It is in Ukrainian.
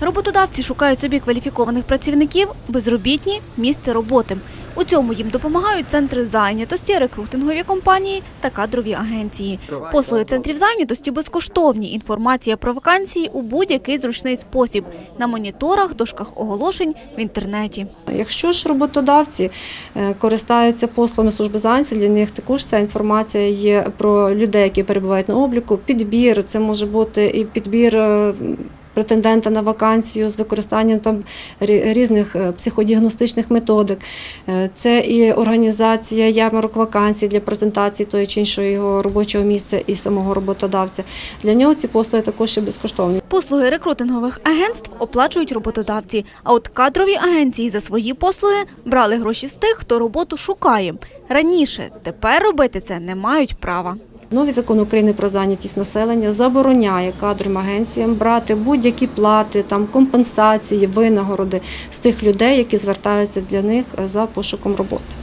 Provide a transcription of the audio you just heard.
Роботодавці шукають собі кваліфікованих працівників, безробітні – місце роботи. У цьому їм допомагають центри зайнятості, рекрутингові компанії та кадрові агенції. Послуги центрів зайнятості безкоштовні. Інформація про вакансії у будь-який зручний спосіб – на моніторах, дошках оголошень, в інтернеті. Якщо ж роботодавці е, користаються послугами служби зайнятості, для них також ця інформація є про людей, які перебувають на обліку. Підбір це може бути і підбір. Претендента на вакансію з використанням там різних е, психодіагностичних методик. Е, Це і організація ярмарок вакансій для презентації тої чи іншого його робочого місця і самого роботодавця. Для нього ці послуги також є безкоштовні. Послуги рекрутингових агентств оплачують роботодавці, а от кадрові агенції за свої послуги брали гроші з тих, хто роботу шукає. Раніше, тепер робити це не мають права. Новий закон України про зайнятість населення забороняє кадровим агенціям брати будь-які плати, там компенсації, винагороди з тих людей, які звертаються для них за пошуком роботи.